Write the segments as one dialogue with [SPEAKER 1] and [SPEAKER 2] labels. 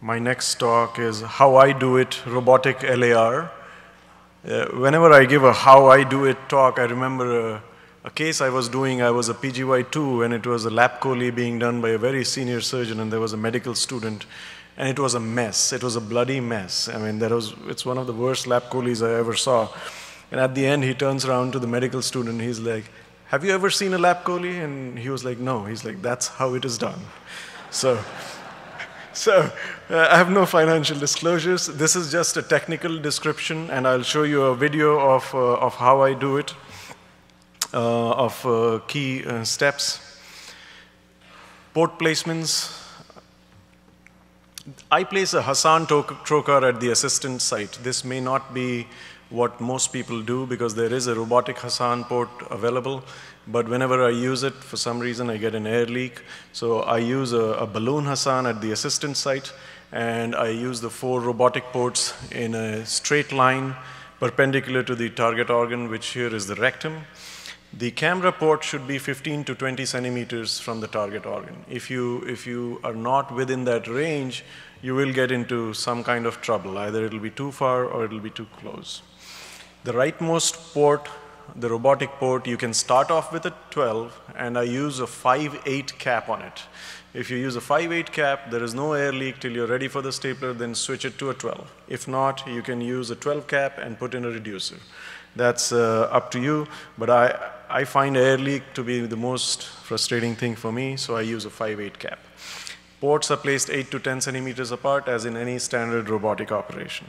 [SPEAKER 1] My next talk is How I Do It Robotic LAR. Uh, whenever I give a How I Do It talk, I remember a, a case I was doing. I was a PGY2 and it was a lap chole being done by a very senior surgeon, and there was a medical student. And it was a mess. It was a bloody mess. I mean, that was, it's one of the worst lap choles I ever saw. And at the end, he turns around to the medical student. He's like, Have you ever seen a lap chole? And he was like, No. He's like, That's how it is done. So, so uh, I have no financial disclosures. This is just a technical description, and I'll show you a video of, uh, of how I do it, uh, of uh, key uh, steps. Port placements. I place a Hasson trocar at the assistant site. This may not be what most people do because there is a robotic Hasson port available. But whenever I use it, for some reason, I get an air leak. So I use a, a balloon Hasson at the assistant site, and I use the four robotic ports in a straight line perpendicular to the target organ, which here is the rectum. The camera port should be 15 to 20 centimeters from the target organ. If you, if you are not within that range, you will get into some kind of trouble. Either it'll be too far or it'll be too close. The rightmost port, the robotic port, you can start off with a 12, and I use a 5-8 cap on it. If you use a 5-8 cap, there is no air leak till you're ready for the stapler, then switch it to a 12. If not, you can use a 12 cap and put in a reducer. That's uh, up to you, but I, I find air leak to be the most frustrating thing for me, so I use a 5-8 cap. Ports are placed 8 to 10 centimeters apart, as in any standard robotic operation.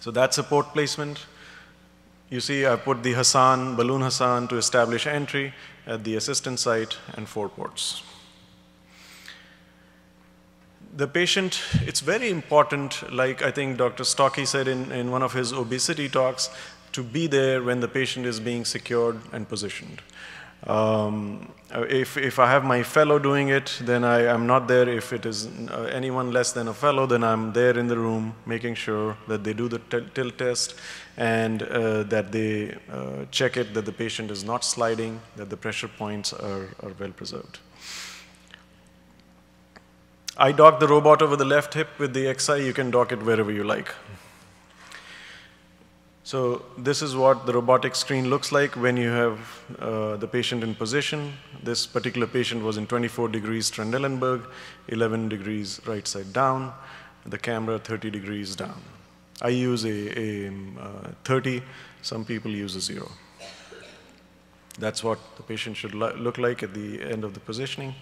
[SPEAKER 1] So that's a port placement. You see, I put the Hasson, Balloon Hasson, to establish entry at the assistant site and four ports. The patient, it's very important, like I think Dr. Stocky said in, in one of his obesity talks, to be there when the patient is being secured and positioned. Um, if, if I have my fellow doing it, then I am not there. If it is uh, anyone less than a fellow, then I'm there in the room making sure that they do the tilt test and uh, that they uh, check it that the patient is not sliding, that the pressure points are, are well preserved. I dock the robot over the left hip with the XI. You can dock it wherever you like. So this is what the robotic screen looks like when you have uh, the patient in position. This particular patient was in 24 degrees Trendelenburg, 11 degrees right side down, the camera 30 degrees down. I use a, a um, uh, 30, some people use a zero. That's what the patient should look like at the end of the positioning.